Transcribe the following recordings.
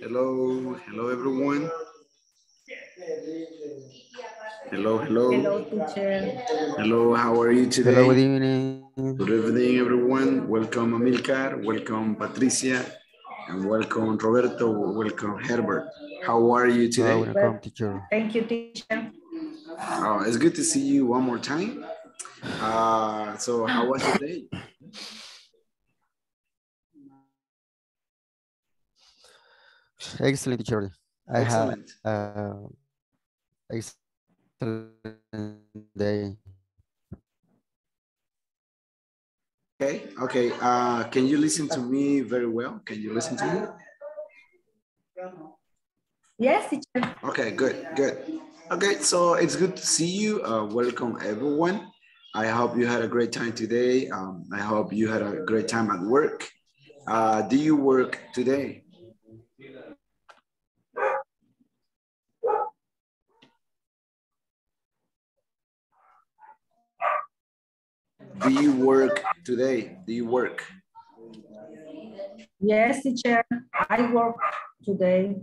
Hello, hello everyone. Hello, hello. Hello, teacher. Hello, how are you today? Hello, good evening. Good evening, everyone. Welcome, Amilcar. Welcome, Patricia. And welcome, Roberto. Welcome, Herbert. How are you today? Hello, welcome, teacher. Thank you, teacher. Oh, it's good to see you one more time. Uh, so how was your day? Excellent, teacher. I Excellent. have uh, excellent day. Okay, okay. Uh, can you listen to me very well? Can you listen to me? Yes, teacher. Okay, good, good. Okay, so it's good to see you. Uh, welcome, everyone. I hope you had a great time today. Um, I hope you had a great time at work. Uh, do you work today? Do you work today? Do you work? Yes, teacher. I work today.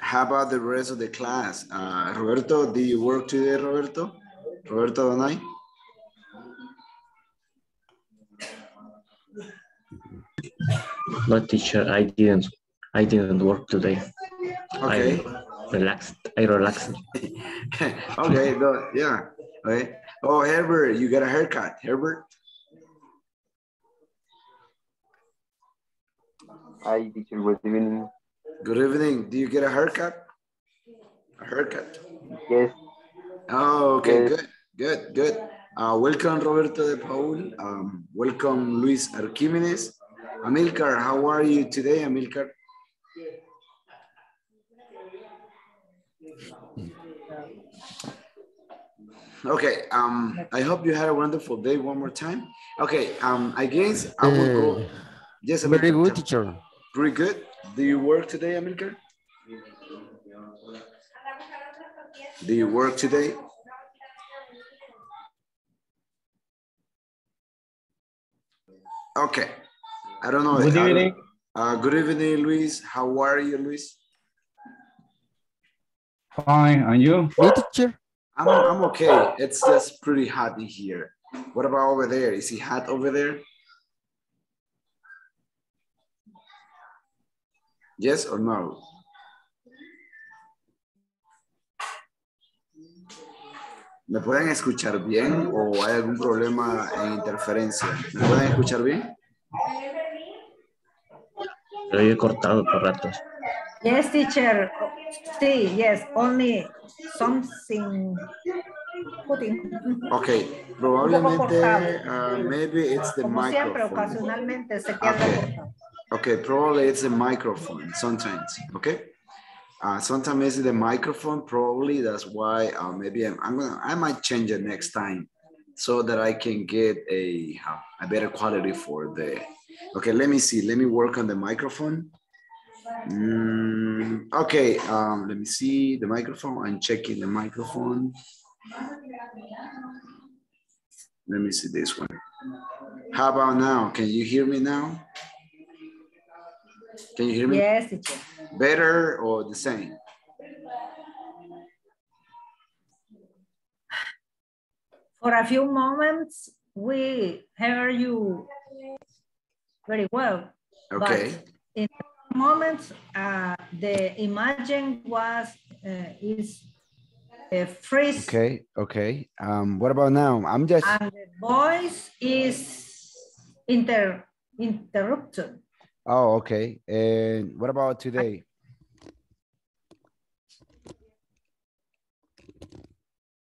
How about the rest of the class? Uh, Roberto, do you work today, Roberto? Roberto Adonai? No, teacher, I didn't. I didn't work today. Okay. I relaxed. I relaxed. okay, no, yeah. Okay. Oh, Herbert, you got a haircut. Herbert? Hi, teacher. Good evening. Good evening. Do you get a haircut? A haircut. Yes, Oh, okay, Yes. good, good, good. Uh, welcome, Roberto de Paul. Um, welcome, Luis Arquimedes. Amilcar, how are you today, Amilcar? Okay, um, I hope you had a wonderful day one more time. Okay, um, I guess I will go. Eh, Yes, very good, teacher. Pretty good. Do you work today, Amilcar? Do you work today? Okay. I don't know. Good evening. Uh, good evening, Luis. How are you, Luis? Fine, and you? Me, teacher? I'm, I'm okay. It's just pretty hot in here. What about over there? Is it hot over there? Yes or no? ¿Me pueden escuchar bien o hay algún problema en interferencia? ¿Me pueden escuchar bien? Lo he cortado por ratos. Yes, teacher. Sí, yes, only something putting. Ok, probablemente, uh, maybe it's the Como siempre, microphone. ocasionalmente se queda Okay. Okay, probably it's the microphone sometimes, okay? Uh, sometimes it's the microphone, probably that's why uh, maybe I'm, I'm gonna, I might change it next time so that I can get a, a better quality for the, okay, let me see, let me work on the microphone. Mm, okay, um, let me see the microphone, I'm checking the microphone. Let me see this one. How about now? Can you hear me now? Can you hear me? Yes, teacher. Better or the same? For a few moments, we hear you very well. Okay, in moments, uh, the imagine was uh, is uh, freeze Okay, okay. Um, what about now? I'm just, and the voice is inter interrupted. oh, okay. And what about today?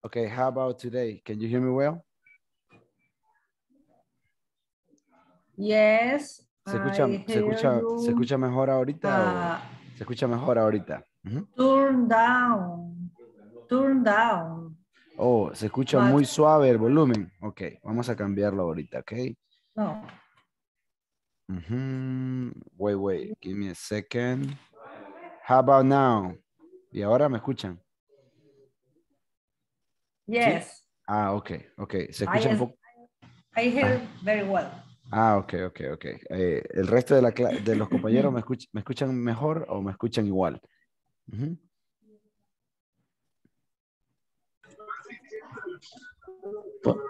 Okay, how about today? Can you hear me well? Yes. ¿Se escucha, I se escucha, you. se escucha mejor ahorita Uh, o se escucha mejor ahorita? Turn down. Turn down. Oh, se escucha But- muy suave el volumen. Ok, vamos a cambiarlo ahorita, ok. No. Wait, wait, give me a second. How about now? ¿Y ahora me escuchan? Yes. Ah, ok, ok. Se I, escucha un es- poco. I hear very well. Ah, ok, ok, ok. Eh, ¿El resto de, la cla- de los compañeros me, escuch- me escuchan mejor o me escuchan igual?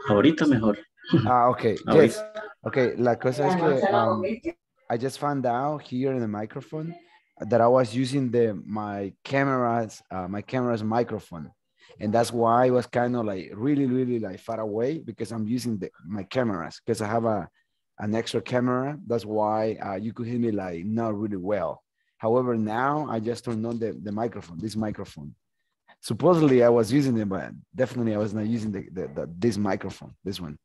Ahorita mejor. Ah, ok, Ahorita. yes. Ok, la cosa es que um, I just found out here in the microphone that I was using the my camera's uh, my camera's microphone, and that's why I was kind of like really really like far away because I'm using the my cameras because I have a an extra camera. That's why uh, you could hear me like not really well. However, now I just turned on the, the microphone, this microphone. Supposedly I was using it, but definitely I was not using the, the, the this microphone, this one.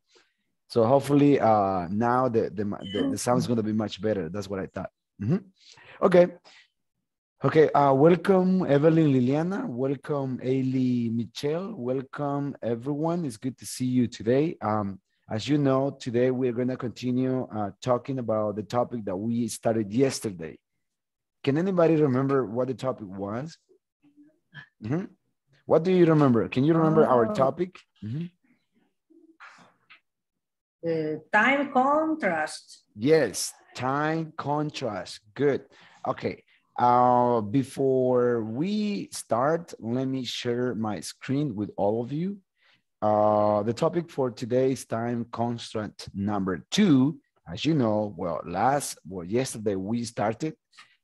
So hopefully uh, now the, the, the, the sound is going to be much better. That's what I thought. Mhm. Okay. Okay. Uh, welcome, Evelyn Liliana. Welcome, Ailey Michelle. Welcome, everyone. It's good to see you today. Um, as you know, today we're going to continue uh, talking about the topic that we started yesterday. Can anybody remember what the topic was? Mhm. What do you remember? Can you remember our Oh. topic? Mhm. The time contrast. Yes, time contrast. Good. Okay. Uh, before we start, let me share my screen with all of you. Uh, the topic for today's time contrast number two. As you know, well, last, well, yesterday we started.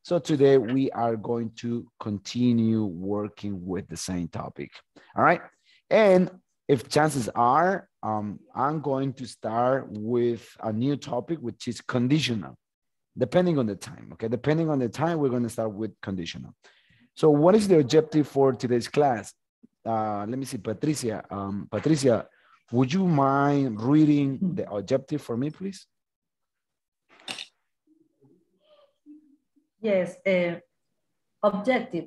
So today we are going to continue working with the same topic. All right. And if chances are, um, I'm going to start with a new topic, which is conditional, depending on the time. Okay, depending on the time, we're going to start with conditional. So, what is the objective for today's class? Uh, let me see, Patricia. Um, Patricia, would you mind reading the objective for me, please? Yes, uh, objective.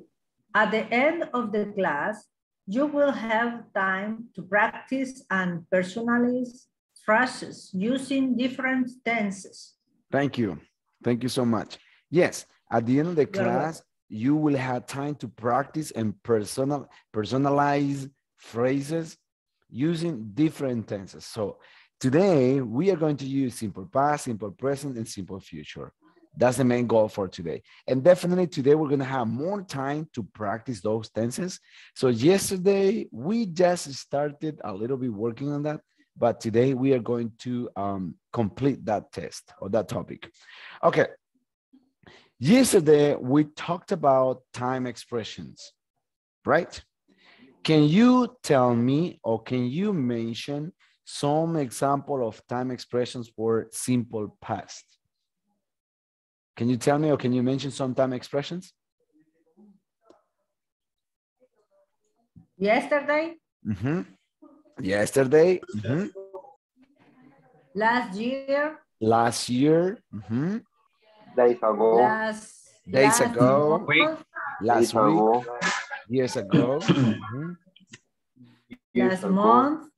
At the end of the class, you will have time to practice and personalize phrases using different tenses. Thank you. Thank you so much. Yes, at the end of the class, you will have time to practice and personal personalize phrases using different tenses. So today we are going to use simple past, simple present, and simple future. That's the main goal for today. And definitely today we're gonna have more time to practice those tenses. So yesterday we just started a little bit working on that, but today we are going to um, complete that test or that topic. Okay. Yesterday we talked about time expressions, right? Can you tell me or can you mention some example of time expressions for simple past? Can you tell me or can you mention some time expressions? Yesterday, Mhm. Yesterday, mhm. last year, last year, mhm. Days ago. last Days last ago. month, last days week, ago. years ago, mhm. years last ago, month,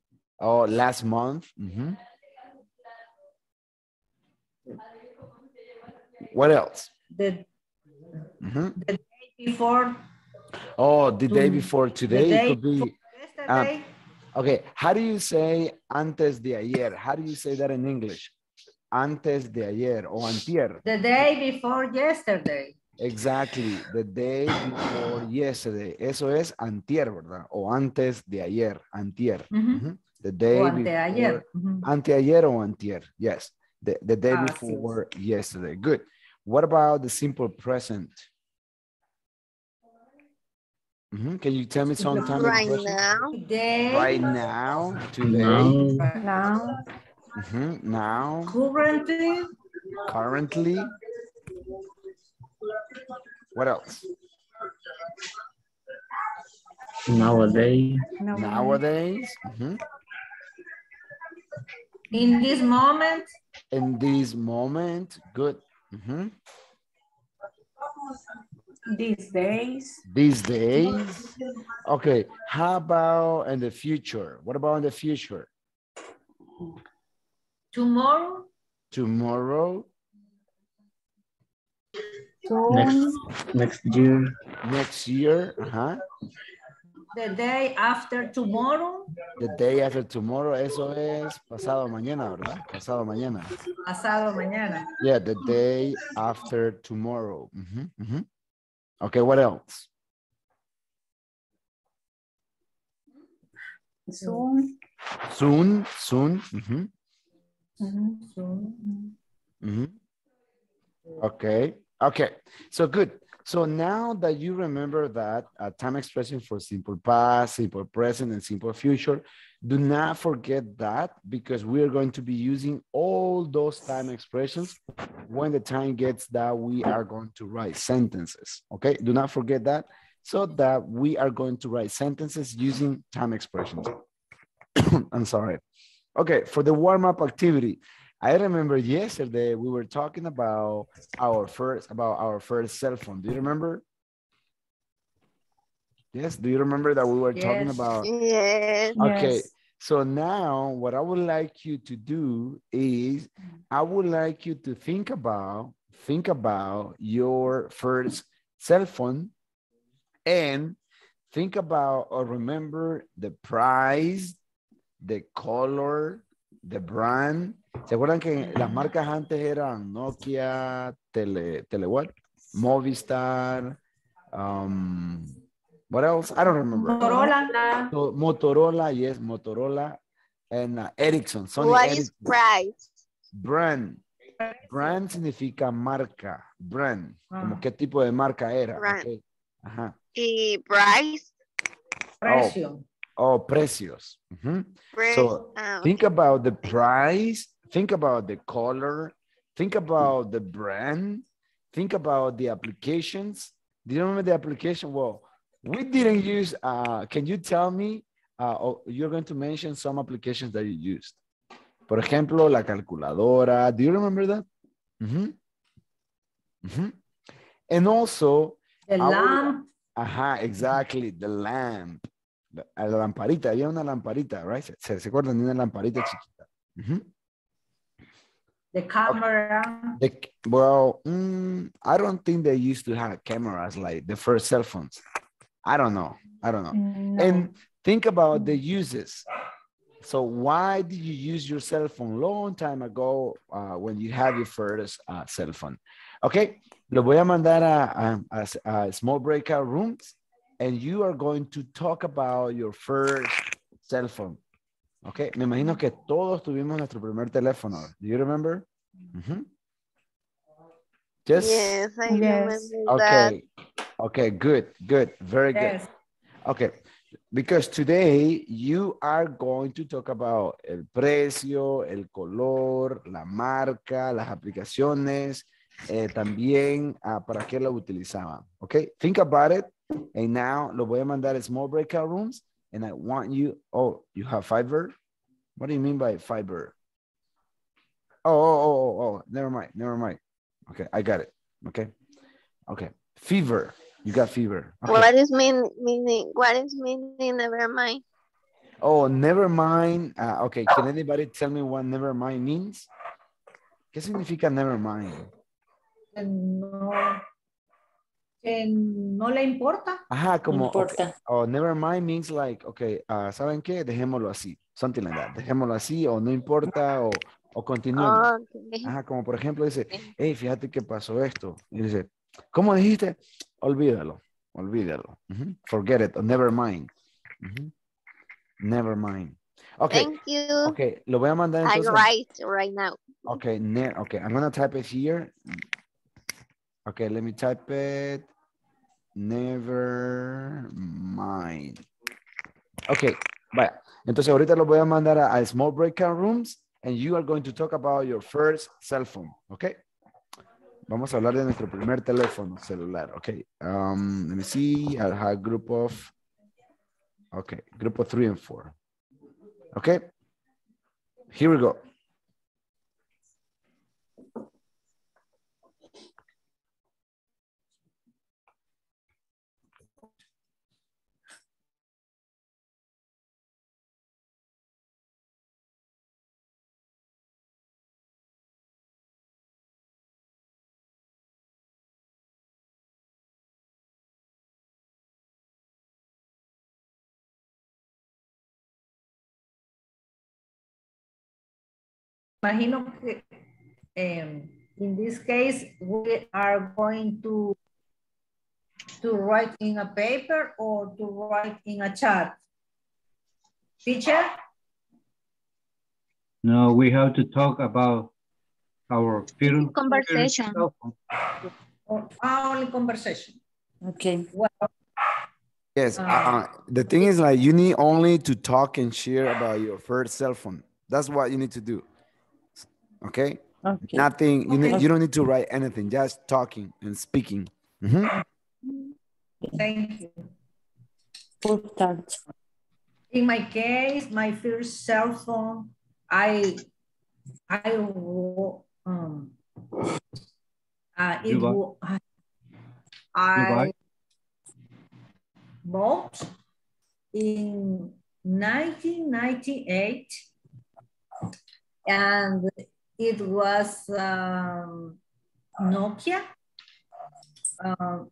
oh, last month. mhm. What else? the, Mhm. the day before, Oh, the day Mm, before the today, it day could be, before yesterday, okay, how do you say antes de ayer? How do you say that in English? Antes de ayer o antier. the day before yesterday. Exactly, the day before yesterday. Eso es antier, ¿verdad? O antes de ayer, antier. The day O before, anteayer. Ujú. anteayer o antier, yes. The, the day Ah, sí. before yesterday, good. What about the simple present? Can you tell me some time Right now, Today, Right now, today, right now, mhm, now, currently, currently. What else? nowadays, Nowadays, mhm. in this moment, in this moment, good. Mhm. These days, These days. Okay, how about in the future? What about in the future? Tomorrow, Tomorrow, next, next year, next year, uh-huh. The day after tomorrow, The day after tomorrow, eso es pasado mañana, ¿verdad? Pasado mañana. pasado mañana. Yeah, the day after tomorrow. Mhm, mhm. Okay, what else? Soon. Soon, soon. mhm, Soon. mhm. Okay, okay. So good. So now that you remember that uh, time expression for simple past, simple present, and simple future, do not forget that because we are going to be using all those time expressions when the time gets that we are going to write sentences. Okay, do not forget that so that we are going to write sentences using time expressions. I'm sorry. Okay, for the warm-up activity, I remember yesterday we were talking about our first about our first cell phone. Do you remember? Yes, do you remember that we were talking about Yes. Okay, Yes. so now what I would like you to do is I would like you to think about think about your first cell phone and think about or remember the price, the color, the brand. ¿Se acuerdan que las marcas antes eran Nokia, Tele, Tele what? Movistar, um, what else? I don't remember. Motorola, So Motorola, yes, Motorola, and uh, Ericsson, Sony What is Ericsson. price? Brand. Brand significa marca, brand, como Ah. qué tipo de marca era. Brand. ok. Ajá. Y price? precio. Oh, precios. Ujú. Price. So, ah, Think okay. about the price, think about the color, think about the brand, think about the applications. Do you remember the application? Well, we didn't use, uh, can you tell me, uh, oh, you're going to mention some applications that you used. Por ejemplo, la calculadora. Do you remember that? Mm -hmm. Mm -hmm. And also, The I would- lamp, Ajá, exactly, the lamp. A la lamparita, había una lamparita, right? ¿Se, se, acuerdan de una lamparita chiquita? Ujú. the camera, The- well, mm, I don't think they used to have cameras like the first cell phones. I don't know. I don't know. no. And think about the uses. So why did you use your cell phone long time ago uh, when you had your first uh, cell phone? Okay, lo voy a mandar a, a- a- a small breakout rooms and you are going to talk about your first cell phone. Okay, me imagino que todos tuvimos nuestro primer teléfono. Do you remember? Yes. Yes, I Yes. remember that. Okay. Okay, good, good, very good. Okay, because today you are going to talk about el precio, el color, la marca, las aplicaciones, eh, también ah, para qué lo utilizaban. Okay, think about it. And now lo voy a mandar a small breakout rooms. And I want you, oh, you have fiber? What do you mean by fiber? Oh, oh, oh, oh, oh, never mind, never mind. Okay, I got it. Okay, okay. Fever, you got fever. Okay. What is mean, meaning? What is meaning? Never mind. Oh, never mind. Ah, okay, can anybody tell me what never mind means? ¿Qué significa never mind? Que no, que no le importa. Ajá, como, okay, importa. oh, never mind means like, okay, ah, ¿saben qué? Dejémoslo así, something like that. Dejémoslo así, o no importa, o, o continuemos. Okay. Ajá, como por ejemplo dice, hey, fíjate que pasó esto. Y dice, ¿cómo dijiste? Olvídalo, olvídalo. Forget it, or never mind. Never mind. Okay, Thank you. okay, lo voy a mandar I entonces. write right now. Okay, ne okay, I'm gonna type it here. Okay, let me type it. Never mind. Okay, vaya. Entonces ahorita lo voy a mandar a, small breakout rooms and you are going to talk about your first cell phone, okay? Vamos a hablar de nuestro primer teléfono celular, okay? Um, let me see, I'll have group of, okay, group of three and four. Okay, here we go. Imagino que um, in this case, we are going to, to write in a paper or to write in a chat. Teacher? No, we have to talk about our first Conversation. cell. Or only conversation? Okay. Well, Yes, uh, Ah. uh, the thing is like you need only to talk and share about your first cell phone. That's what you need to do. Okay? Okay. Nothing, you, need, Okay. you don't need to write anything, just talking and speaking. Mhm. thank you. Full start. In my case, my first cell phone, I, I, um, uh, it, You I. I bought in 1998 and it was um, Nokia. Um,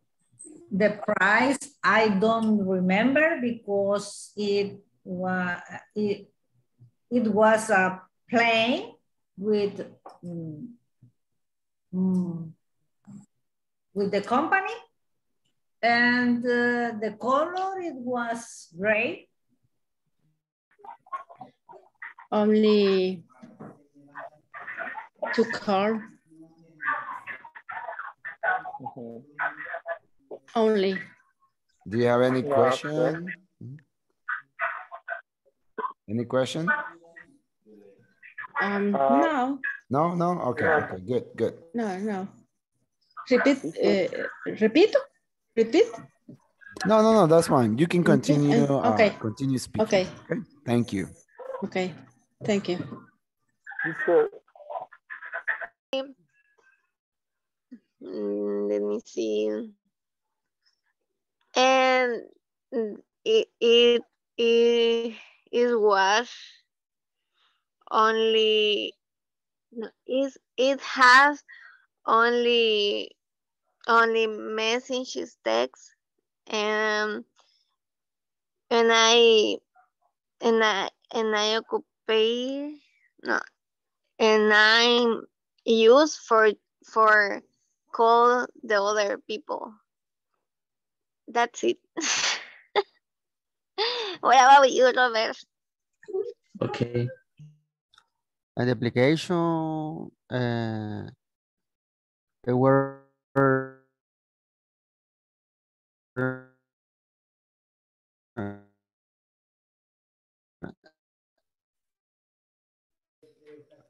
the price I don't remember because it was it, it was a plane with mm, with the company and uh, the color it was gray Only two car. Only. Do you have any Yeah, question? Mhm. Any question? Um, Uh, no, No, no? Okay, Yeah. okay, good, good. no, no. Repeat, uh, repito, repeat. No, no, no, that's fine. You can continue, uh, uh, okay. continue speaking. Okay, Okay, thank you. okay, thank you. Teacher, Mm, let me see. And mm, it it it, it was only no, it it has only only messages text and and I and I and I occupy no and I use for for call the other people. That's it. what about you, Robert? Okay. And the application, uh, they were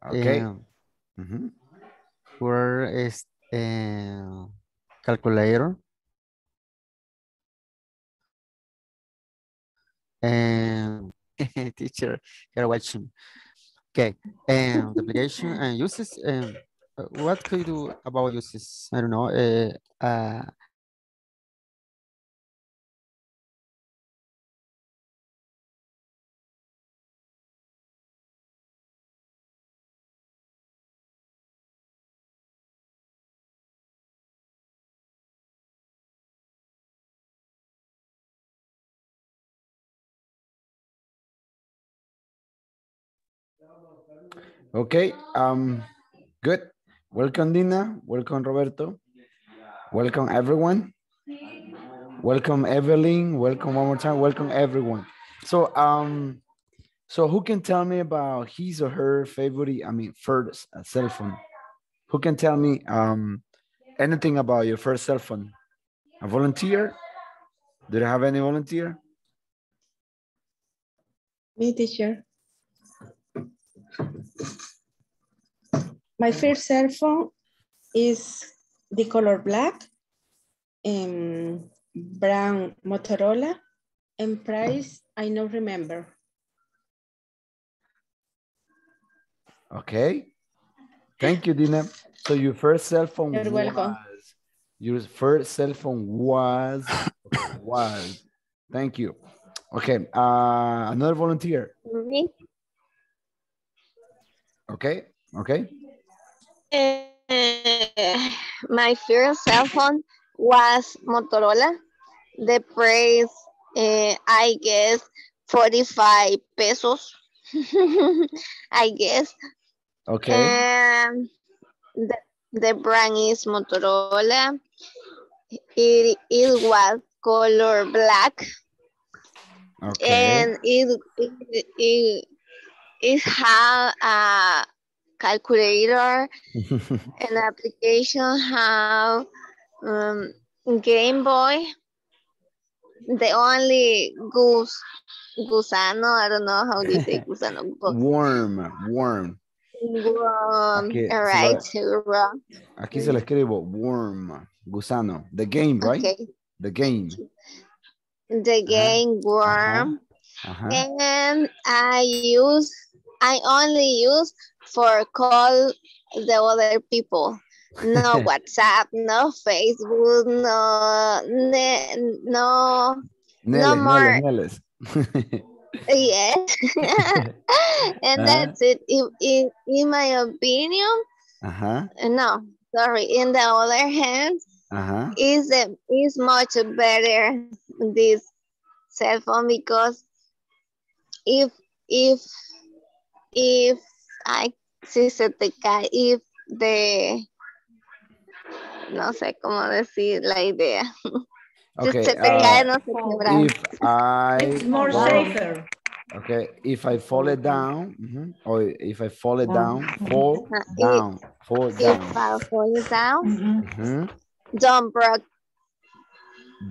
Okay. uh, Mhm. Were is uh, calculator and teacher you're watching. Okay and the application and uses um uh, what could you do about uses? I don't know uh, uh Okay, um, good. Welcome, Dina. Welcome, Roberto. Welcome, everyone. Welcome, Evelyn. Welcome one more time. Welcome, everyone. So, um, so who can tell me about his or her favorite, I mean, first uh, cell phone? Who can tell me um, anything about your first cell phone? A volunteer? Do you have any volunteer? Me, teacher. My first cell phone is the color black, um, brown Motorola, and price I don't remember. Okay. Thank you, Dina. So your first cell phone You're welcome. was, your first cell phone was, was. Thank you. Okay, uh, another volunteer. Me? Okay, okay. Eh, my first cell phone was Motorola. The price, eh, I guess, 45 pesos. I guess. Okay. And the, the brand is Motorola. It, it was color black Okay. and it, it, it, it had a calculator an application have um, Game Boy. The only goose, gusano, I don't know how do you say gusano. Gu- Worm, worm. Um, Okay, so all right, wrong. Aquí se le escribo worm, gusano. The game, right? Okay, The game. the game worm, Ajá. and I use, I only use for call the other people. No WhatsApp, no Facebook, no, ne- no, Neles, more. neles, neles. Yes. and Uh-huh. that's it. In, in, in my opinion, Ajá, uh, no, sorry. In the other hand, ajá. is is much better this cell phone because if if if I si se te cae, if the no sé cómo decir la idea. Si Okay. se te uh, cae, no se quebra. if I It's more safer. Okay, if I fall it down, or if I fall it down, Down. fall Uh, if- down, fall If down. I fall down, Mhm. Mhm. don't break.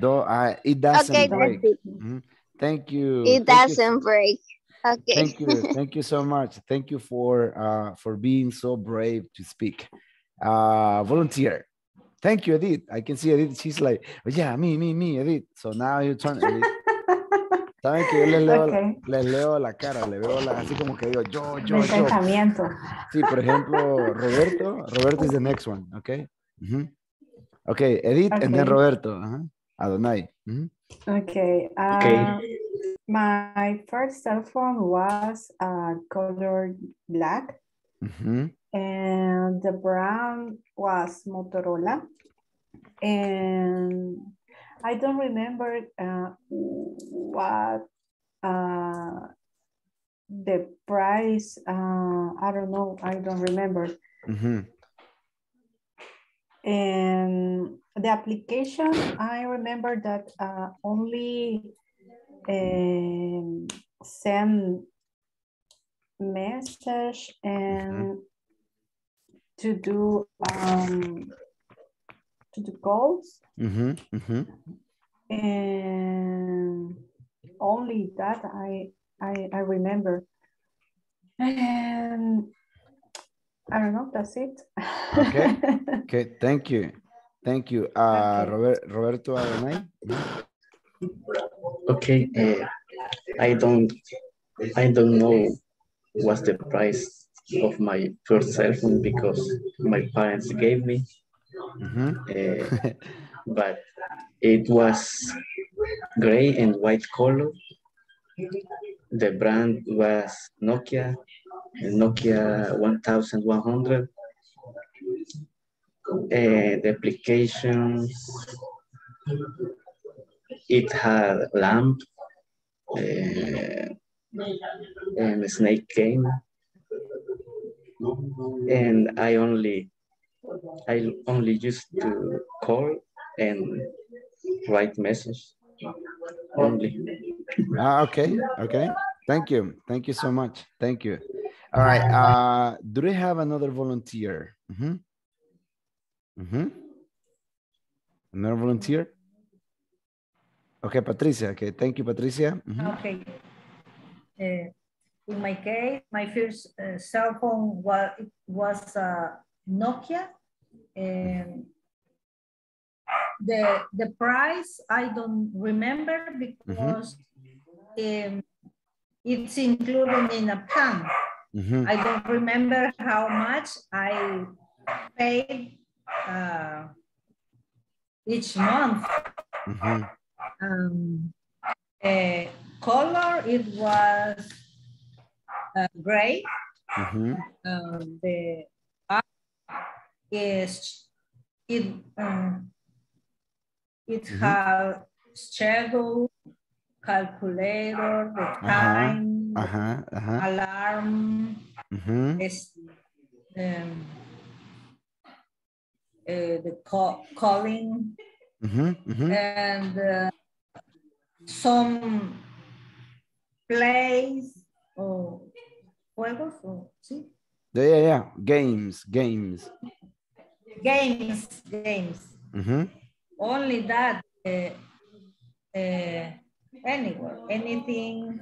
Though I, it doesn't Okay, break. it. Thank you. It Thank doesn't break. Okay. Thank you. Thank you so much. Thank you for uh, for being so brave to speak. Uh, volunteer. Thank you, Edith. I can see Edith. She's like, oh, yeah, me, me, me, Edith. So now you turn, Edith. Saben que yo les leo, Ok. les leo la cara, le veo la, así como que digo, yo, yo, Del yo. pensamiento. Sí, por ejemplo, Roberto. Roberto is the next one, okay? Mhm. Okay, Edith and then Okay. Roberto. Uh-huh. Adonai. Mhm. Okay. Uh, My first cell phone was uh, colored black Mhm. and the brand was Motorola. And I don't remember uh, what uh, the price, uh, I don't know, I don't remember. Mhm. And the application, I remember that uh, only um, send message and to do um, to do calls Mhm. Mhm. and only that I I, I remember. And I don't know, that's it. Okay. Okay, thank you. Thank you. Uh, Okay. Robert, Roberto Adonai. Okay, uh, I don't, I don't know what's the price of my first cell phone because my parents gave me, Mhm. uh, but it was gray and white color. The brand was Nokia, Nokia 1100. Uh, the applications, it had lamp, uh, and snake game. And I only, I only used to call and write message only. Ah, okay, okay. Thank you. Thank you so much. Thank you. All right. Uh, do they have another volunteer? Mhm. Mhm. Another volunteer? Okay, Patricia. Okay, thank you, Patricia. Mhm. Okay. Uh, in my case, my first uh, cell phone was was uh, Nokia, and the the price I don't remember because um, it's included in a plan. Mhm. I don't remember how much I paid uh, each month. Mhm. Um, uh, color, it was uh, gray. Mhm. Um, the app is it um, it Mhm. has schedule, calculator, the Uh-huh. time, Uh-huh. Uh-huh. alarm, Mhm. es- um, uh, the call, calling Mhm, mhm. and uh, some plays or juegos or sí, Yeah, yeah, yeah. Games, games. games, games. Mhm. Only that. Uh, uh, anywhere, anything.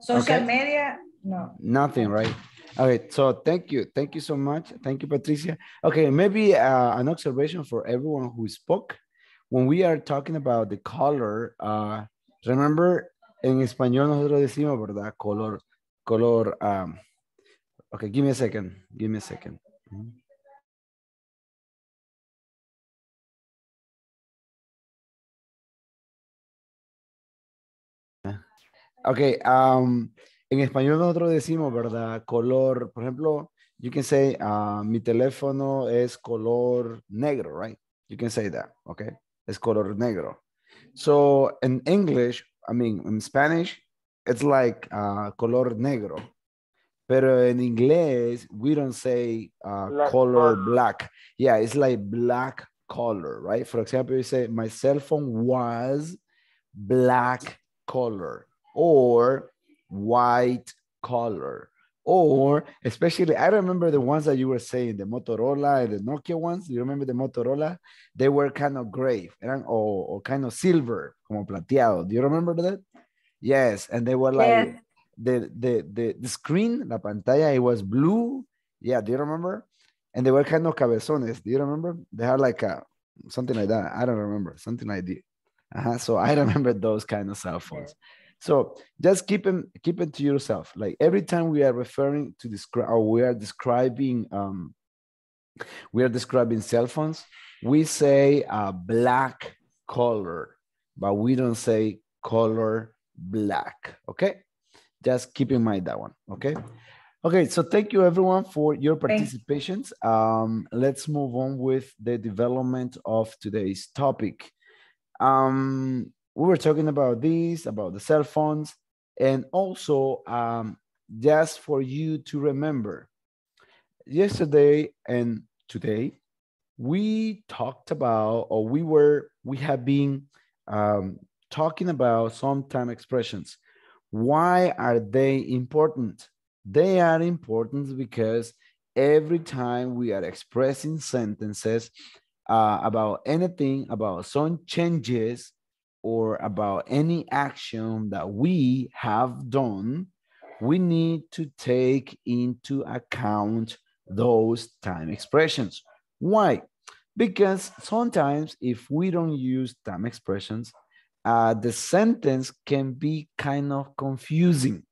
Social Okay. media, no. Nothing, right? Okay, so thank you. Thank you so much. Thank you, Patricia. Okay, maybe uh, an observation for everyone who spoke. When we are talking about the color, uh, remember, en español nosotros decimos, ¿verdad? Color, color. Um, okay, give me a second. Give me a second. Mhm. Ok, um, en español nosotros decimos, ¿verdad? Color, por ejemplo, you can say, uh, mi teléfono es color negro, right? You can say that, okay? Es color negro. So in English, I mean, in Spanish, it's like uh, color negro. Pero en inglés, we don't say uh, Black color color. black. Yeah, it's like black color, right? For example, you say, my cell phone was black color or white color. Or especially i remember the ones that you were saying the motorola and the nokia ones. You remember the motorola? They were kind of gray eran or, or kind of silver como plateado. Do you remember that? Yes and they were like Yes. the, the the the screen la pantalla it was blue. Yeah do you remember? And they were kind of cabezones. Do you remember? They had like a something like that. I don't remember. Something like that uh-huh. So I remember those kind of cell phones. So just keep them, keep it to yourself. Like every time we are referring to describe or we are describing, um, we are describing cell phones, we say a black color, but we don't say color black. Okay, just keep in mind that one. Okay. Okay, so thank you everyone for your participations. Um, let's move on with the development of today's topic um we were talking about this about the cell phones and also um just for you to remember yesterday and today we talked about or we were we have been um, talking about some time expressions. Why are they important? They are important because every time we are expressing sentences uh, about anything, about some changes, or about any action that we have done, we need to take into account those time expressions. Why? Because sometimes if we don't use time expressions, uh, the sentence can be kind of confusing.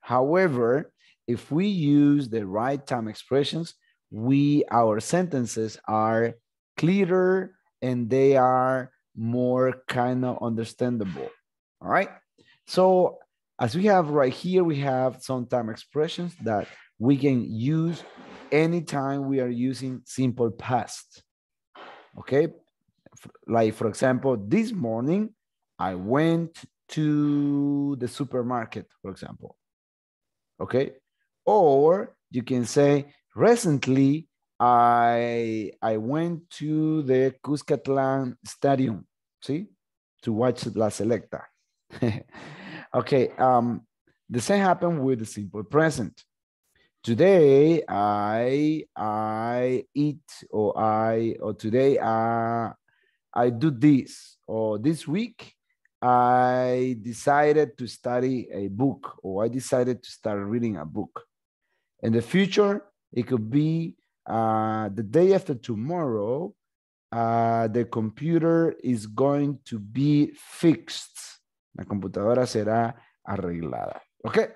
However, if we use the right time expressions, we our sentences are clearer and they are more kind of understandable. All right. So as we have right here, we have some time expressions that we can use anytime we are using simple past. Okay. Like for example, this morning I went to the supermarket, for example. Okay. Or you can say recently I I went to the Cuscatlan Stadium, see, to watch La Selecta. okay, um, the same happened with the simple present. Today I I eat or I or today uh, I do this or this week I decided to study a book or I decided to start reading a book. In the future, it could be uh, the day after tomorrow, uh, the computer is going to be fixed. La computadora será arreglada. Okay.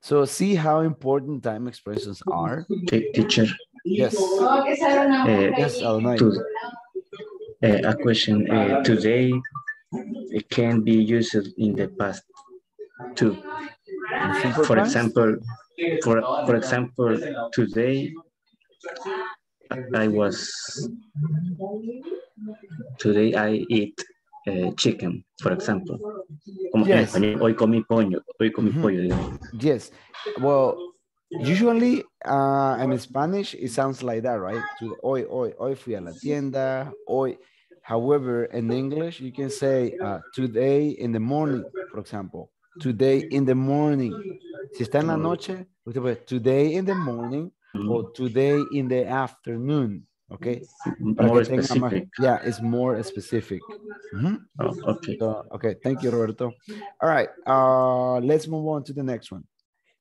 So see how important time expressions are. T- teacher, Yes. uh, Yes, to, uh, a question. Uh, today, it can be used in the past too. In For example, for for example, today I was today I eat uh, chicken, for example. Como en Yes. español, hoy comí pollo, hoy comí Ujú. pollo, digamos. Yes. Well, Usually, uh, in Spanish, it sounds like that, right? To hoy, hoy, hoy fui a la tienda, hoy. However, in English, you can say uh, today in the morning, for example. Today in the morning. Si está en la noche, usted puede today in the morning o today in the afternoon. Okay. Para More más- yeah, it's more specific. Mhm. Oh, okay. So, okay, thank you, Roberto. All right, uh, let's move on to the next one.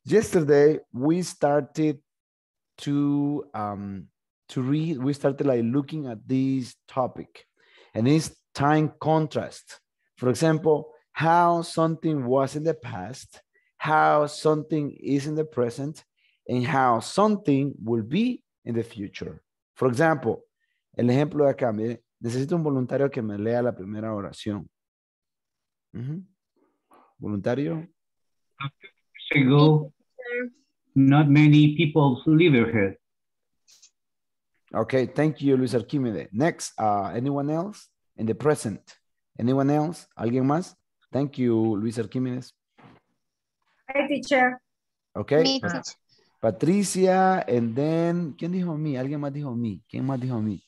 Yesterday, we started to um, to read, we started like looking at this topic and it's time contrast. For example, how something was in the past, how something is in the present, and how something will be in the future. For example, el ejemplo de acá, mire, necesito un voluntario que me lea la primera oración. Ujú. Voluntario. ago, not many people live here. Okay, thank you, Luis Arquímedes. Next, uh, anyone else in the present? Anyone else? ¿Alguien más? Thank you, Luis Arquímedes. Hi, teacher. Okay. Me, teacher. Patricia, and then, ¿quién dijo mí? ¿Alguien más dijo mí? ¿Quién más dijo mí?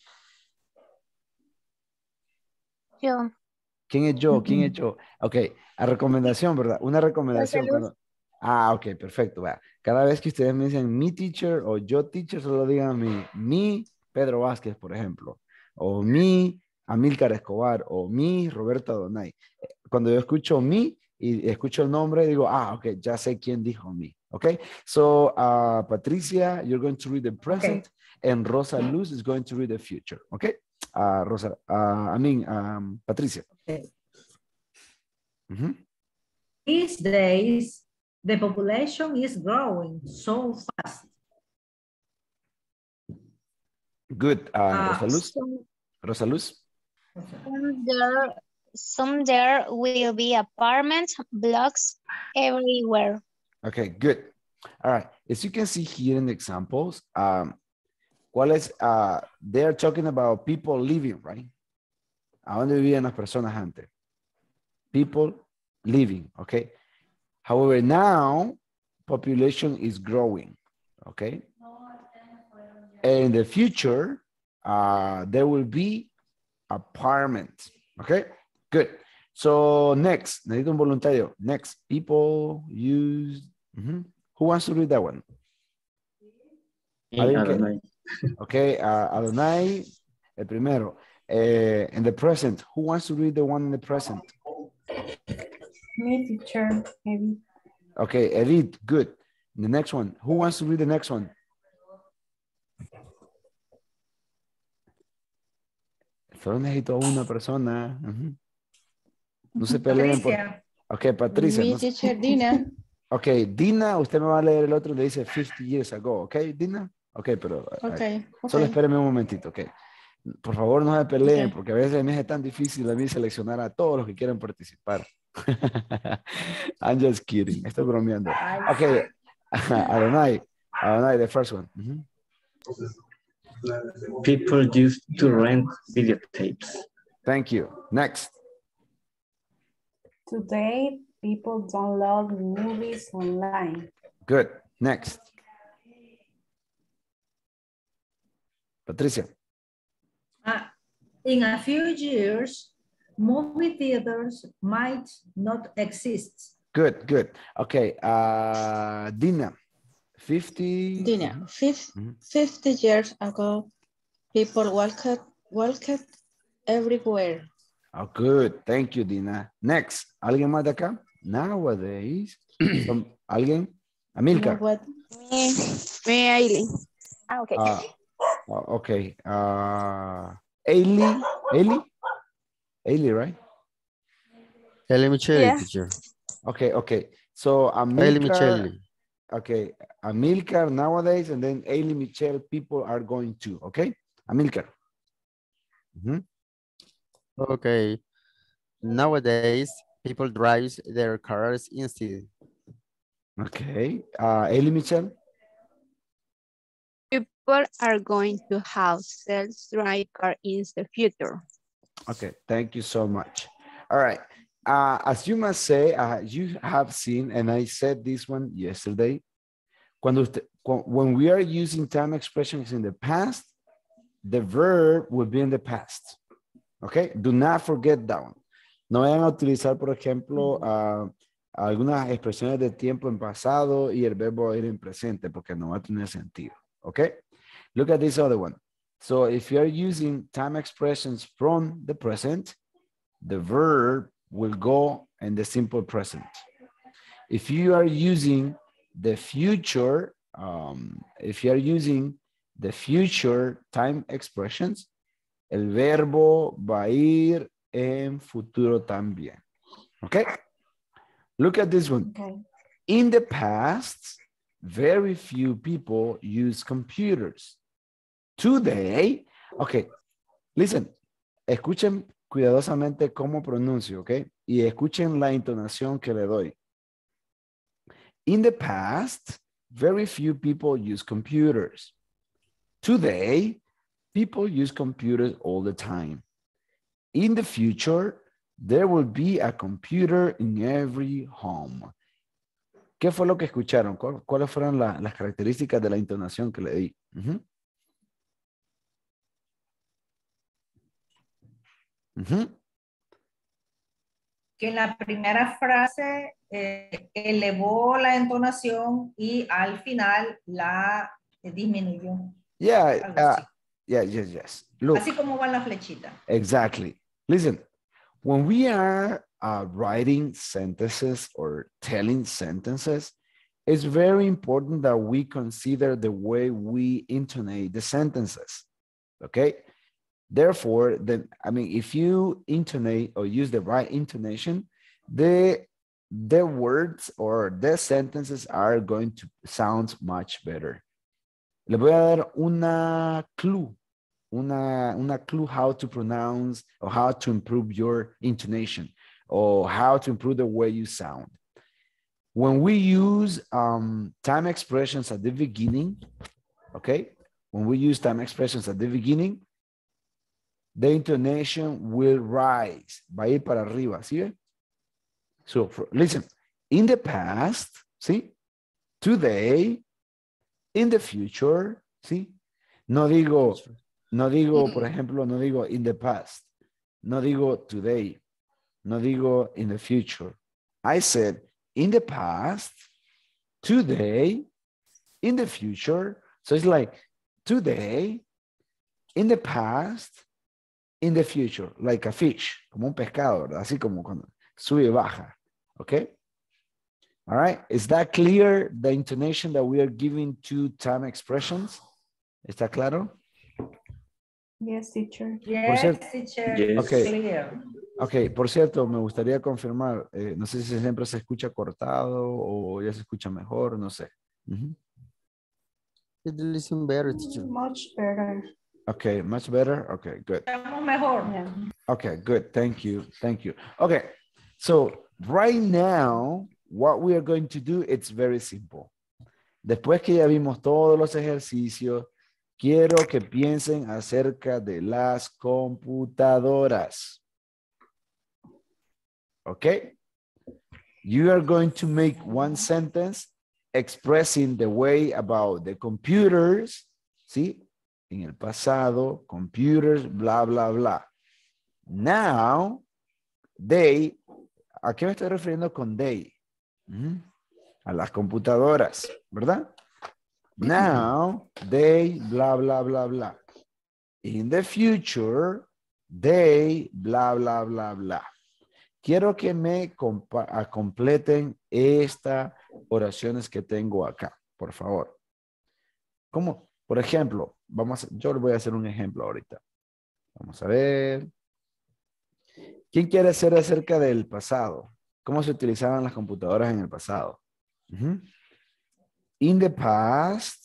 Yo. ¿Quién es yo? ¿Quién es yo? Ok, a recomendación, ¿verdad? Una recomendación. cuando- Ah, ok, perfecto. Cada vez que ustedes me dicen mi teacher o yo teacher, solo digan mi, mi Pedro Vázquez, por ejemplo, o mi Amílcar Escobar, o mi Roberto Donay. Cuando yo escucho mi y escucho el nombre, digo, ah, ok, ya sé quién dijo mi. Ok, so uh, Patricia, you're going to read the present, and Rosa Luz is going to read the future. Ok, uh, Rosa, uh, I mean, um, Patricia. Okay. Mhm. These days, the population is growing so fast. Good. Uh, Ah, Rosa Luz. Some, Rosa Luz. some there, some there will be apartment blocks everywhere. Okay, good. All right. As you can see here in the examples, um, ¿cuál es? Uh, they're talking about people living, right? ¿A dónde vivían las personas antes? People living, okay? However, now population is growing, okay? In the future, uh, there will be apartments, okay? Good. So next, necesito un voluntario. Next, people use. Mhm. Who wants to read that one? Hey, ¿Alguien que- Adonai. Okay, uh, Adonai, el primero. Eh, in the present, who wants to read the one in the present? Me, teacher, maybe. Okay, Edith, good. The next one, who wants to read the next one? Solo necesito una persona. Ujú. No se peleen por... Patricia. Ok, Patricia. Mi no se- teacher Dina. Ok, Dina, usted me va a leer el otro, le dice 50 years ago, ¿ok, Dina? Ok, pero uh, Ok, solo espéreme un momentito, ok. Por favor, no se peleen, Ok. porque a veces me es tan difícil a mí seleccionar a todos los que quieren participar. I'm just kidding, estoy bromeando. Ok, Adonai, Adonai, the first one. Mhm. People used to rent videotapes. Thank you. Next. Today, people download movies online. Good. Next. Patricia. Uh, in a few years, movie theaters might not exist. Good, good. Okay, uh, Dina. 50. Dina, fif- Mhm. 50 years ago, people walked, walked everywhere. Oh, good. Thank you, Dina. Next. ¿Alguien más de acá? Nowadays. some- ¿Alguien? Amilcar. What? Me, me, Aileen. Ah, okay. Uh, okay. Uh, Ailey. Ailey? Ailey, right? Eli Michelle, Yeah. teacher. Okay, okay. So Eli Amilcar. Michelle. Okay. Amilcar nowadays, and then Ailey Michelle, people are going to. Okay. Amilcar. Mhm. Okay. Nowadays, people drive their cars instead. Okay. Uh, Ailey Michelle. People are going to have self-drive car in the future. Okay, thank you so much. All right. Uh, as you must say, uh, you have seen, and I said this one yesterday, Cuando usted, when we are using time expressions in the past, the verb will be in the past. Okay, do not forget that one. No vayan a utilizar, por ejemplo, ah, algunas expresiones de tiempo en pasado y el verbo ir en presente porque no va a tener sentido. Okay, look at this other one. So if you're using time expressions from the present, the verb will go in the simple present. If you are using the future, um, if you are using the future time expressions, el verbo va a ir en futuro también. Okay? Look at this one. Okay. In the past, very few people use computers. Today, okay, listen, escuchen cuidadosamente cómo pronuncio, okay? Y escuchen la entonación que le doy. In the past, very few people use computers. Today, people use computers all the time. In the future, there will be a computer in every home. ¿Qué fue lo que escucharon? ¿Cuál- ¿Cuáles fueron la- las características de la entonación que le di? Que en la primera frase eh, elevó la entonación y al final la eh, disminuyó. Yeah, uh, yeah, yes, yes. Look, Así como va la flechita. exactly. Listen, when we are uh, writing sentences or telling sentences, it's very important that we consider the way we intonate the sentences. Okay. Therefore, then, I mean, if you intonate or use the right intonation, the the words or the sentences are going to sound much better. Le voy a dar una clue, una, una clue how to pronounce or how to improve your intonation or how to improve the way you sound. When we use um, time expressions at the beginning, okay, when we use time expressions at the beginning, the intonation will rise, va ir para arriba, ¿sí? So for, listen, in the past, ¿sí? Today, in the future, ¿sí? No digo, no digo, por ejemplo, no digo in the past, no digo today, no digo in the future. I said in the past, today, in the future. So it's like today, in the past, in the future, like a fish, como un pescado, ¿verdad? así como cuando sube y baja. Okay? All right. Is that clear? The intonation that we are giving to time expressions? ¿Está claro? Yes, teacher. Yes, cierto- teacher. Yes. Okay. Clear. Ok, por cierto, me gustaría confirmar, eh, no sé si siempre se escucha cortado o ya se escucha mejor, no sé. It listen better, teacher. Much better. Okay, much better. Okay, good. Estamos mejor. Yeah. Okay, good. Thank you. Thank you. Okay, so right now, what we are going to do, it's very simple. Después que ya vimos todos los ejercicios, quiero que piensen acerca de las computadoras. Okay? You are going to make one sentence expressing the way about the computers, ¿sí? En el pasado, computers, bla, bla, bla. Now, they, ¿a qué me estoy refiriendo con they? Ujú. A las computadoras, ¿verdad? Now, they, bla, bla, bla, bla. In the future, they, bla, bla, bla, bla. Quiero que me ah, completen estas oraciones que tengo acá, por favor. ¿Cómo? Por ejemplo, vamos, yo voy a hacer un ejemplo ahorita. Vamos a ver. ¿Quién quiere hacer acerca del pasado? ¿Cómo se utilizaban las computadoras en el pasado? In the past,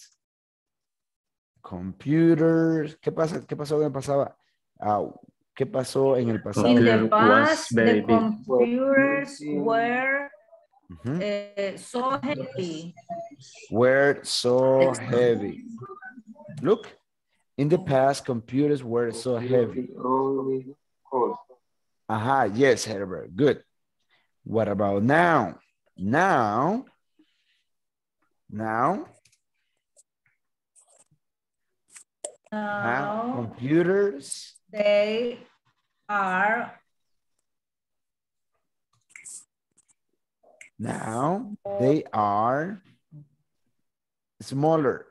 computers. ¿Qué pasa? ¿Qué pasó en el pasado? Ah, ¿Qué pasó en el pasado? In the past, very the big. computers were Ujú. eh, so heavy. Were so heavy. Look, in the past, computers were so heavy. Aha, yes, Herbert, good. What about now? Now, now, now, now computers. They are Now they are smaller.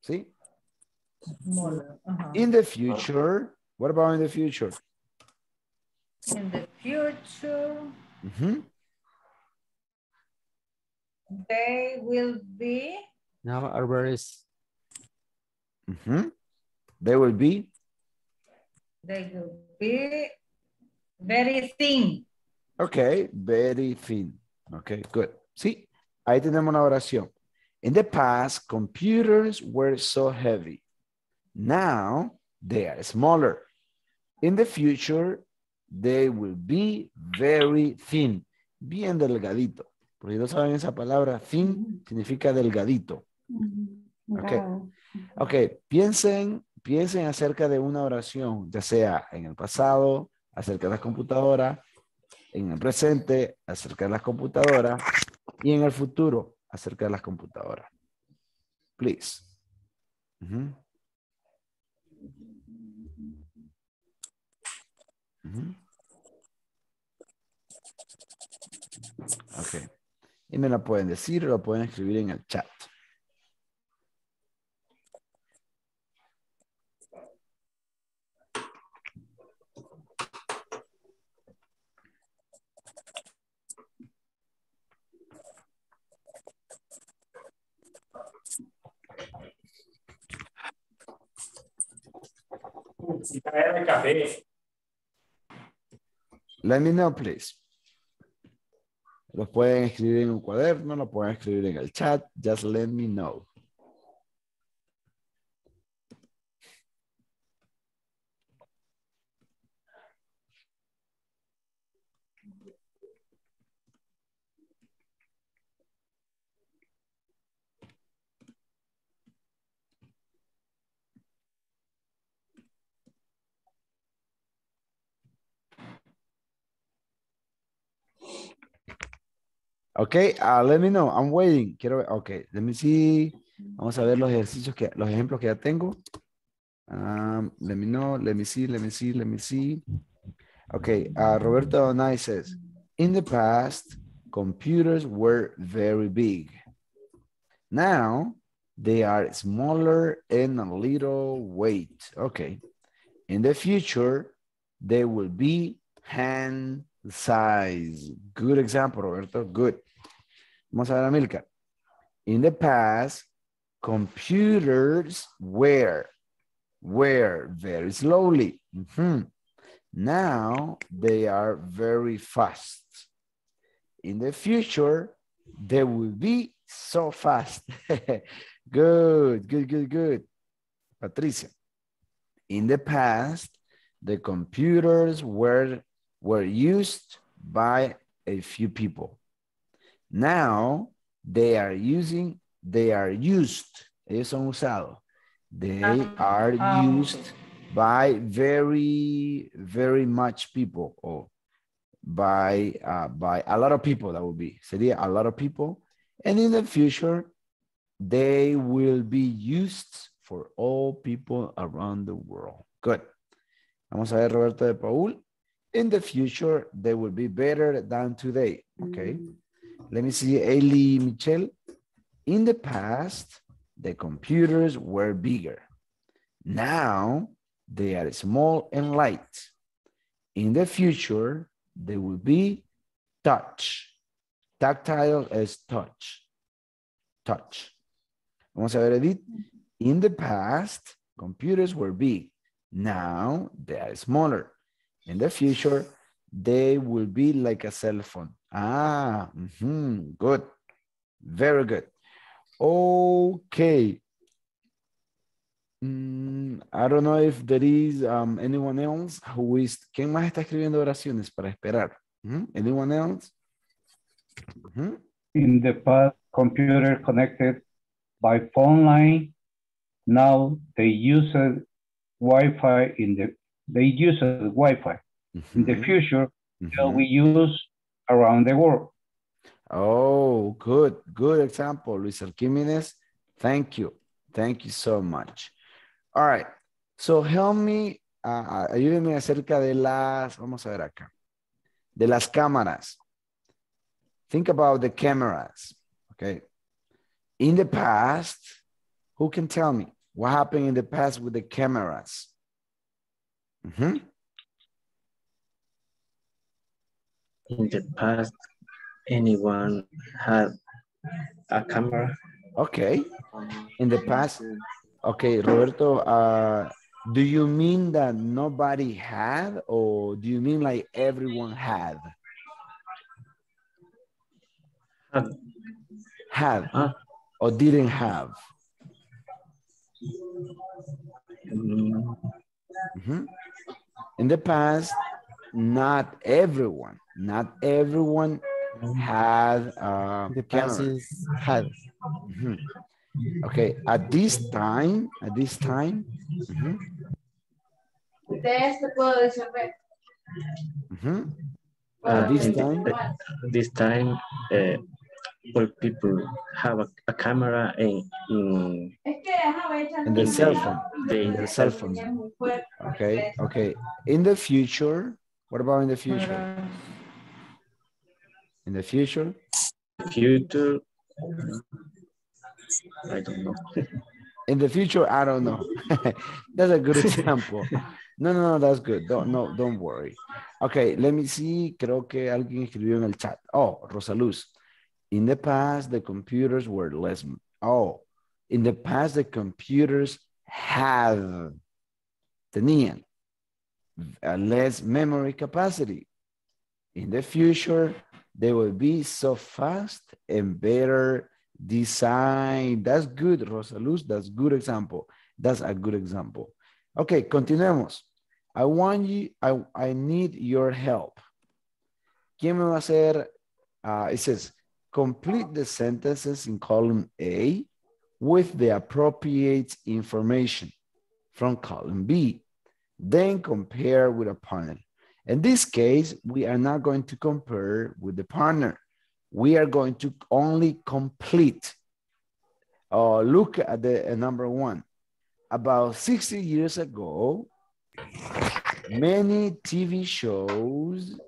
See? Smaller. Uh -huh. In the future, what about in the future? In the future, mm -hmm. They will be Now are very Mhm. They will be they will be very thin. Okay, very thin. Okay, good. Sí, ahí tenemos una oración. In the past, computers were so heavy. Now, they are smaller. In the future, they will be very thin. Bien delgadito. Por si no saben esa palabra, thin significa delgadito. Ok. Wow. Ok, piensen, piensen acerca de una oración, ya sea en el pasado, acerca de las computadoras, en el presente, acerca de las computadoras, y en el futuro, acerca de las computadoras. Please. Ujú. Ujú. Ok. Y me la pueden decir o la pueden escribir en el chat. Let me know, please. Lo pueden escribir en un cuaderno, lo pueden escribir en el chat. Just let me know. Okay, uh, let me know. I'm waiting. Quiero ver. Okay, let me see. Vamos a ver los ejercicios que, los ejemplos que ya tengo. Um, let me know. Let me see. Let me see. Let me see. Okay, uh, Roberto Adonai says, in the past, computers were very big. Now, they are smaller and a little weight. Okay. In the future, they will be hand size. Good example, Roberto. Good. Vamos a ver. In the past, computers were, were very slowly. Mhm. Now they are very fast. In the future, they will be so fast. good, good, good, good. Patricia. In the past, the computers were, were used by a few people. Now they are using, they are used, ellos son usados. They are Ah, used by very, very much people or by, uh, by a lot of people that would be, sería a lot of people. And in the future, they will be used for all people around the world. Good. Vamos a ver Roberto de Paul. In the future, they will be better than today. Okay. Let me see, Ailey Michelle. In the past, the computers were bigger. Now, they are small and light. In the future, they will be touch. Tactile is touch. Touch. Vamos a ver, Edith. In the past, computers were big. Now, they are smaller. In the future, they will be like a cell phone. Ah, mhm, good. Very good. Okay. Mm, I don't know if there is um, anyone else who is. ¿Quién más está escribiendo oraciones para esperar? Mhm, Anyone else? Mhm. In the past, computer connected by phone line. Now they use Wi-Fi in the, they use Wi-Fi. In the Mhm. future, they'll Mhm. be used around the world. Oh, good, good example, Luis Arquímedes. Thank you. Thank you so much. All right. So help me, uh, ayúdenme acerca de las, vamos a ver acá, de las cámaras. Think about the cameras, okay? In the past, who can tell me what happened in the past with the cameras? Mhm. In the past, anyone had a camera? Okay. In the past, okay, Roberto, uh, do you mean that nobody had or do you mean like everyone had? Had. Had Ah. or didn't have? Mm, Mhm. In the past, not everyone, not everyone had uh, The past camera. is had. Mhm. Okay, at this time, at this time, mhm, mhm, at uh, this time, uh, this time, uh, all people have a, a camera in, in in the cell phone, the- in the cell phone. Okay, okay. In the future, what about in the future? In the future, future. I don't know. in the future, I don't know. that's a good example. No, no, no, that's good. Don't, no, don't worry. Okay, let me see. Creo que alguien escribió en el chat. Oh, Rosaluz. In the past, the computers were less. Oh, in the past, the computers have, tenían less memory capacity. In the future, they will be so fast and better design. That's good, Rosaluz. That's good example. That's a good example. Okay, continuemos. I want you, I, I need your help. ¿Quién me va a hacer? Uh, it says, complete the sentences in column A with the appropriate information from column B. Then compare with a partner. In this case, we are not going to compare with the partner. We are going to only complete. Uh, look at the uh, number one. About 60 years ago, many TV shows,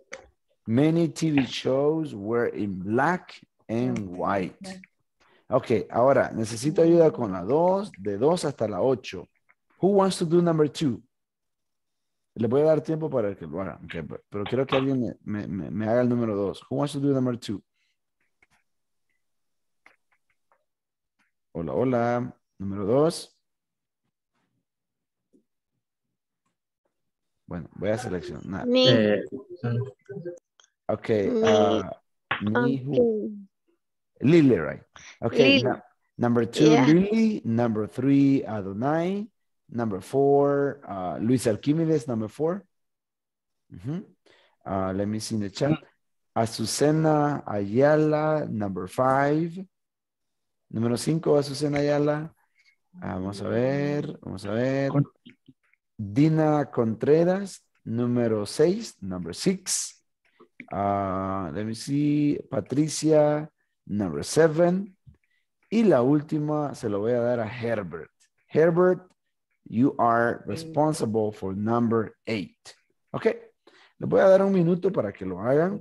many TV shows were in black and white. Ok, ahora necesito ayuda con la 2, de 2 hasta la 8. Who wants to do number 2? Le voy a dar tiempo para que lo haga, okay, pero, pero quiero que alguien me, me, me haga el número 2. Who wants to do number 2? Hola, hola. Número 2. Bueno, voy a seleccionar. Me. Eh, Okay. Me. Uh, me who? Okay. Lily, right? Okay. Lily. number two, Yeah. Lily. Number three, Adonai. Number four, uh, Luis Alquimides. Number four. Uh, let me see in the chat. Azucena Ayala. Number five. Número cinco, Azucena Ayala. Ah, vamos a ver, vamos a ver. Dina Contreras. Número seis, number six. Uh, let me see. Patricia, number seven. Y la última se lo voy a dar a Herbert. Herbert, you are responsible for number eight. Ok. Les voy a dar un minuto para que lo hagan.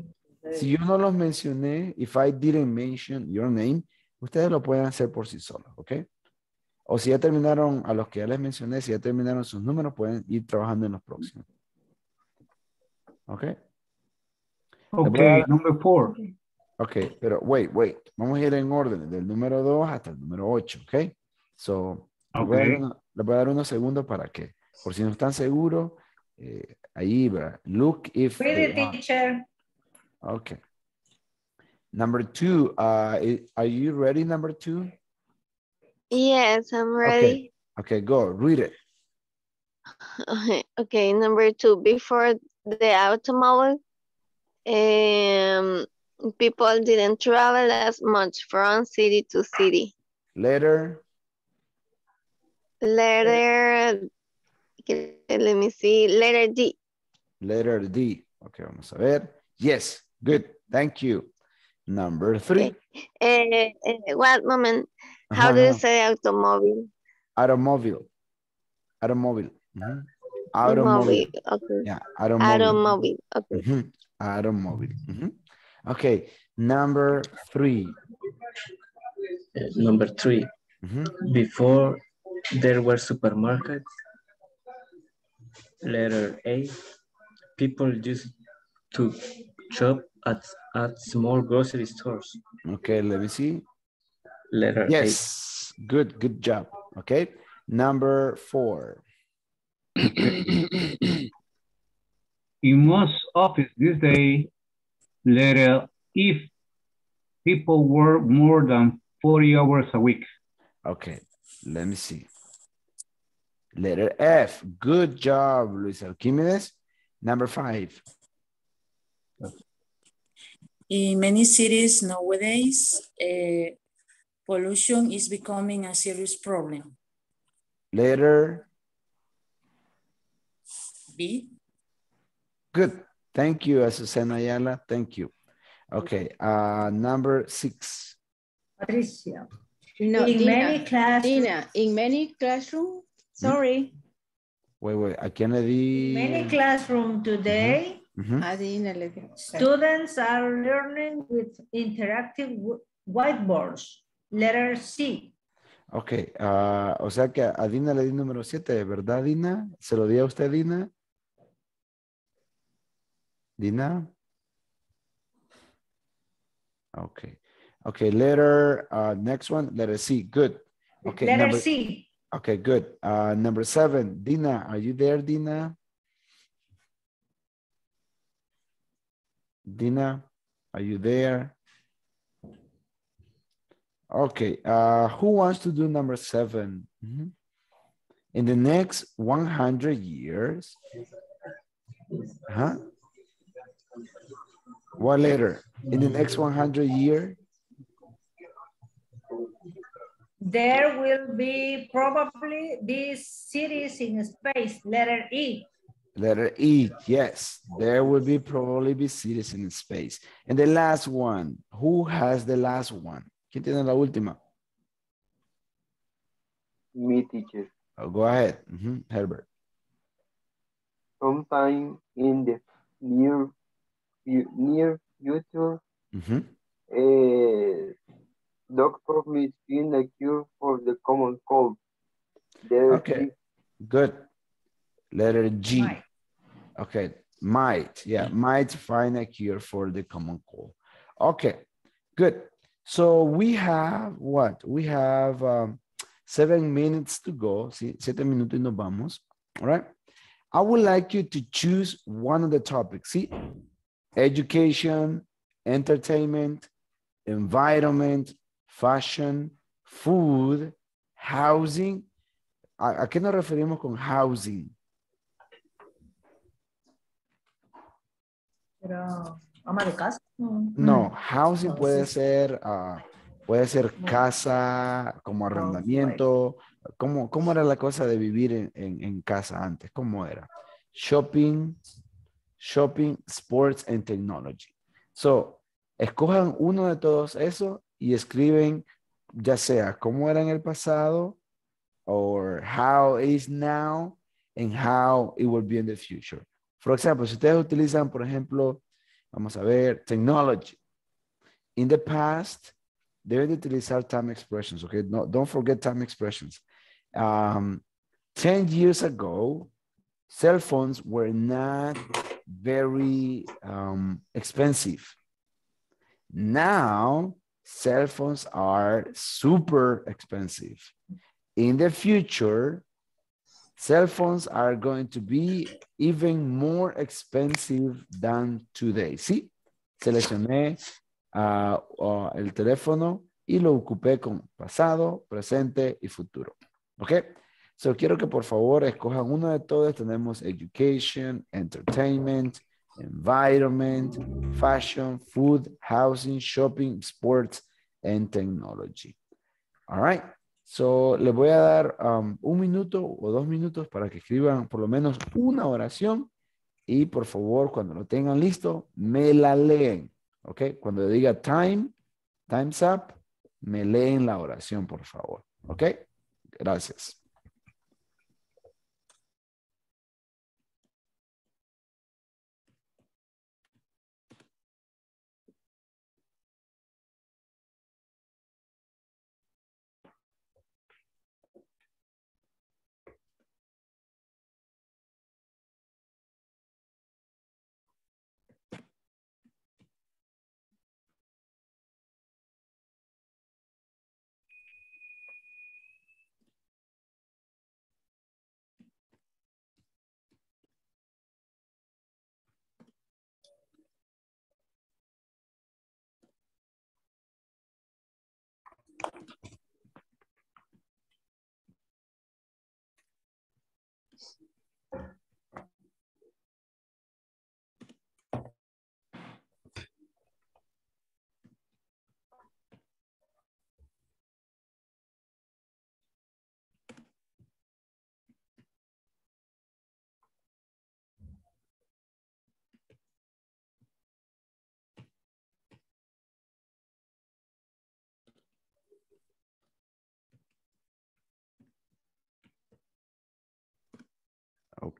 Si yo no los mencioné, if I didn't mention your name, ustedes lo pueden hacer por sí solos, ¿ok? O si ya terminaron, a los que ya les mencioné, si ya terminaron sus números, pueden ir trabajando en los próximos. ¿Ok? Okay, number four. Ok, pero wait, wait. Vamos a ir en orden, del número 2 hasta el número 8, ¿ok? So, le voy, a dar Okay. uno- le voy a dar unos segundos para que, por si no están seguros, eh, ahí, ¿verdad? Look if Ready, they are. teacher. Okay. Number two, uh, are you ready, number two? Yes, I'm ready. Okay, go, read it. Okay. okay, number two, before the automobile, um, people didn't travel as much from city to city. Letter, Letter, let me see, letter D. letter D. Okay, vamos a ver. Yes, good, thank you. Number three, Eh, eh, what moment? How do you Ajá, say automobile? automobile. Automobile. Automobile. Okay. Yeah, automobile. Automobile. Okay. Automobile. Okay, number three. Uh, number three, Mhm. before there were supermarkets, letter A, people used to shop at, at small grocery stores. Okay, let me see. Letter A Yes, good, good job. Okay, number four. In most office this day, letter if people work more than 40 hours a week. Okay, let me see. Letter F. Good job, Luis Arquímedes. Number five. In many cities nowadays, uh, pollution is becoming a serious problem. Letter B. Good. Thank you, Azucena Ayala. Thank you. Okay, uh, number six. Patricia. No, in Dina, many classes, Dina, in many classroom, sorry, Wait, wait, ¿a quién le di? many classroom today, Ujú. a Dina le digo. students are learning with interactive w- whiteboards. Letter C. Ok, ah, o sea que a Dina le di número siete, ¿verdad, Dina? ¿Se lo di a usted, Dina? Dina? Okay. Okay, letter, uh, next one, letter C, good. Okay, Letter number, C. okay, good. Uh, number seven, Dina, are you there, Dina? Dina, are you there? Okay, uh, who wants to do number seven? Mhm. In the next 100 years, huh? What letter? In the next 100 year? There will be probably these cities in space. Letter E. Letter E, yes. There will be probably be cities in space. And the last one, who has the last one? ¿Quién tiene la última? Me teacher. Oh, go ahead, Mhm, Herbert. Sometime in the near near future, Mhm. uh, doctor may find a cure for the common cold. There Okay, good. Letter G. Might. Okay, might, yeah, might find a cure for the common cold. Okay, good. So we have what? We have um, seven minutes to go. Sí, siete minutos y nos vamos. All right. I would like you to choose one of the topics. See, education, entertainment, environment, fashion, food, housing. ¿A, a qué nos referimos con housing? Pero, ama de casa. Mm. No, housing puede ser, ah, puede ser casa, como arrendamiento. ¿Cómo, cómo era la cosa de vivir en, en- en casa antes? ¿Cómo era? Shopping, shopping, sports and technology. So, escojan uno de todos esos y escriben ya sea cómo era en el pasado or how is now and how it will be in the future. For example, si ustedes utilizan, por ejemplo, vamos a ver, technology. In the past, deben de utilizar time expressions, okay? No, don't forget time expressions. Um, 10 years ago, cell phones were not very um, expensive. Now, cell phones are super expensive. In the future, cell phones are going to be even more expensive than today. Sí, seleccioné ah, ah, el teléfono y lo ocupé con pasado, presente y futuro. ¿Ok? So quiero que por favor escojan uno de todos. Tenemos education, entertainment, environment, fashion, food, housing, shopping, sports, and technology. All right. So, les voy a dar um, un minuto o dos minutos para que escriban por lo menos una oración y por favor, cuando lo tengan listo, me la leen. ¿Ok? Cuando diga time, time's up, me leen la oración, por favor. ¿Ok? Gracias.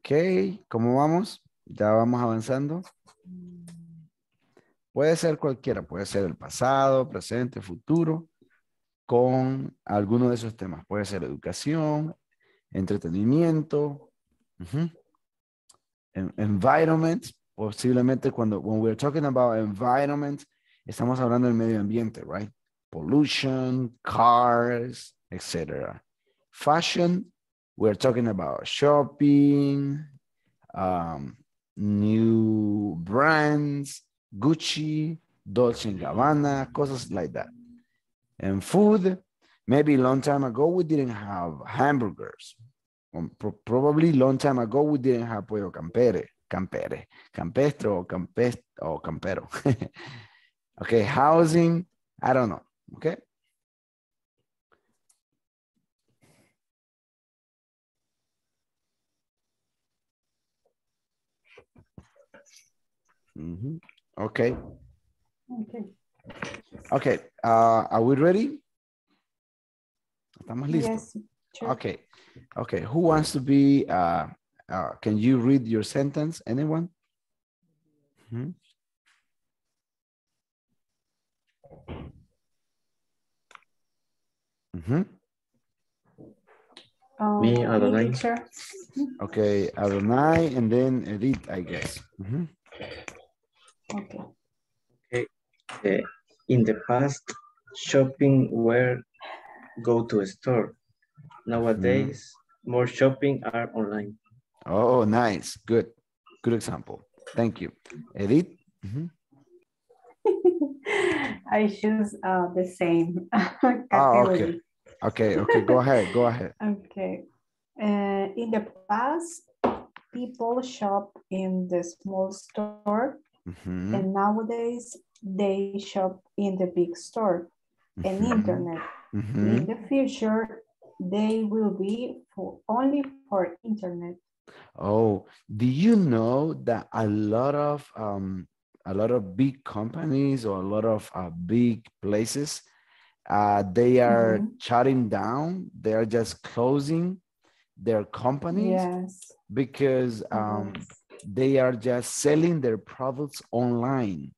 Ok, ¿cómo vamos? Ya vamos avanzando. Puede ser cualquiera, puede ser el pasado, presente, futuro, con alguno de esos temas. Puede ser educación, entretenimiento, environment, posiblemente cuando, when we're talking about environment, estamos hablando del medio ambiente, right? Pollution, cars, etc. Fashion, we're talking about shopping, um, new brands, Gucci, Dolce and Gabbana, cosas like that. And food, maybe a long time ago we didn't have hamburgers. Um, pro- probably long time ago we didn't have pollo campere, campere, campestre or campest campero. okay, housing, I don't know. Okay. Mhm. Okay. Okay. Okay. Uh, are we ready? Estamos listos. Yes, sure. Okay. Okay. Who wants to be, uh, uh, can you read your sentence? Anyone? Mhm. Mhm. Um, Me, Adonai. teacher. Okay. Adonai and then Edith, I guess. Mhm. Okay. Uh, in the past, shopping were go to a store. Nowadays, more shopping are online. Oh, nice. Good. Good example. Thank you. Edith? Mhm. I choose uh, the same Ah, category. okay. Okay, okay. Go ahead. Go ahead. Okay. Uh, in the past, people shop in the small store, Mhm. and nowadays they shop in the big store and Mhm. internet. Mhm. In the future, they will be for only for internet. Oh, do you know that a lot of um a lot of big companies or a lot of uh, big places uh they are Mhm. shutting down, they are just closing their companies Yes. because um yes. They are just selling their products online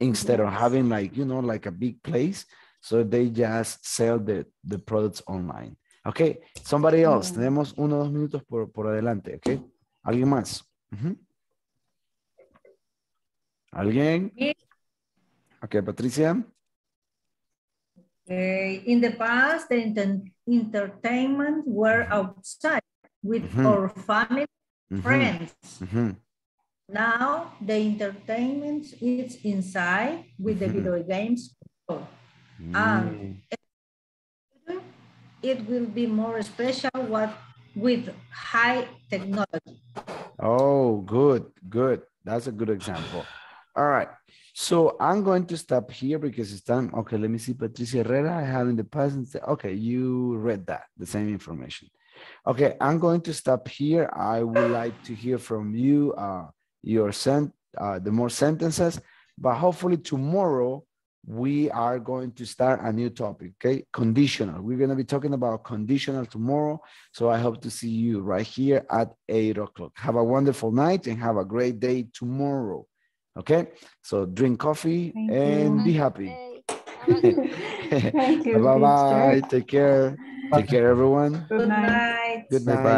instead of having like you know like a big place. So they just sell the the products online. Okay somebody else. Yeah. tenemos uno o dos minutos por, por adelante okay alguien más. Alguien? Okay Patricia. Uh, in the past, the enter- entertainment were outside with Mhm. our family, Ujú, friends. ujú. Now, the entertainment is inside with the Mhm. video games. And Mm, it will be more special what, with high technology. Oh, good, good. That's a good example. All right. So I'm going to stop here because it's time. Okay, let me see. Patricia Herrera, I have in the past. and say- Okay, you read that, the same information. Okay, I'm going to stop here. I would like to hear from you, uh, your sent, uh, the more sentences, but hopefully tomorrow we are going to start a new topic, okay? Conditional. We're going to be talking about conditional tomorrow. So I hope to see you right here at eight o'clock. Have a wonderful night and have a great day tomorrow. Okay, so drink coffee Thank and you. be happy. Thank you, bye bye. Take care. Take care, everyone. Good night. Good night. bye.